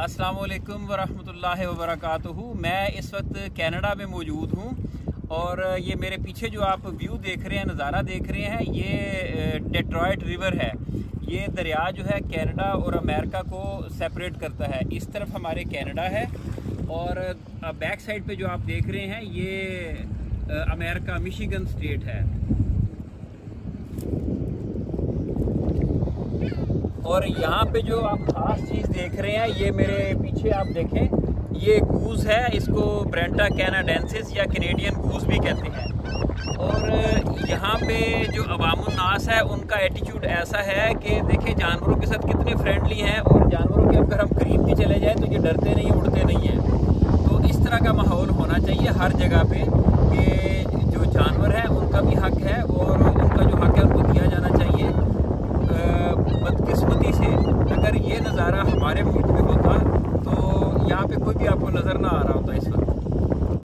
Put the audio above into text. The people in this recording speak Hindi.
अस्सलाम वालेकुम वरहमतुल्लाहि वबरकातुहू। मैं इस वक्त कनाडा में मौजूद हूँ और ये मेरे पीछे जो आप व्यू देख रहे हैं, नज़ारा देख रहे हैं, ये डेट्रॉयट रिवर है। ये दरिया जो है कनाडा और अमेरिका को सेपरेट करता है। इस तरफ़ हमारे कनाडा है और बैक साइड पे जो आप देख रहे हैं, ये अमेरिका, मिशिगन स्टेट है। और यहाँ पे जो आप खास चीज़ देख रहे हैं, ये मेरे पीछे आप देखें, ये गूज है, इसको ब्रेंटा कैनाडेंसिस या कैनेडियन गूज भी कहते हैं। और यहाँ पे जो अवामनास है, उनका एटीट्यूड ऐसा है कि देखें जानवरों के साथ कितने फ्रेंडली हैं, और जानवरों के अगर हम करीब भी चले जाएँ तो ये डरते नहीं, उड़ते नहीं हैं। तो इस तरह का माहौल होना चाहिए हर जगह पर कि जो जानवर हैं उनका भी हक है और उनका जो हक है उनको दिया जाना चाहिए बदकिस्मती से अगर ये नज़ारा हमारे मुल्क में होता तो यहाँ पे कोई भी आपको नज़र ना